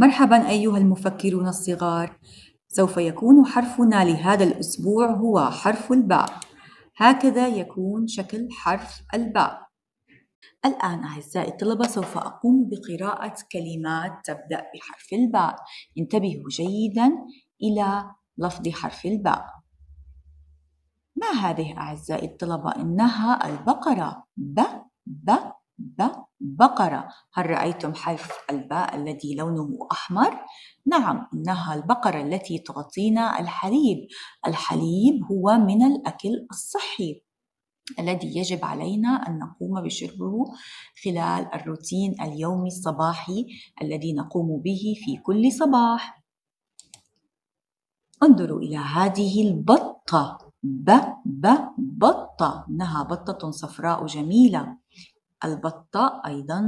مرحبا أيها المفكرون الصغار. سوف يكون حرفنا لهذا الأسبوع هو حرف الباء. هكذا يكون شكل حرف الباء. الآن أعزائي الطلبة سوف أقوم بقراءة كلمات تبدأ بحرف الباء. انتبهوا جيدا إلى لفظ حرف الباء. ما هذه أعزائي الطلبة؟ إنها البقرة. ب بقرة هل رأيتم حرف الباء الذي لونه أحمر؟ نعم إنها البقرة التي تعطينا الحليب. الحليب هو من الأكل الصحي الذي يجب علينا أن نقوم بشربه خلال الروتين اليومي الصباحي الذي نقوم به في كل صباح. انظروا إلى هذه البطة. ب ب بطة. إنها بطة صفراء جميلة. البطة أيضا.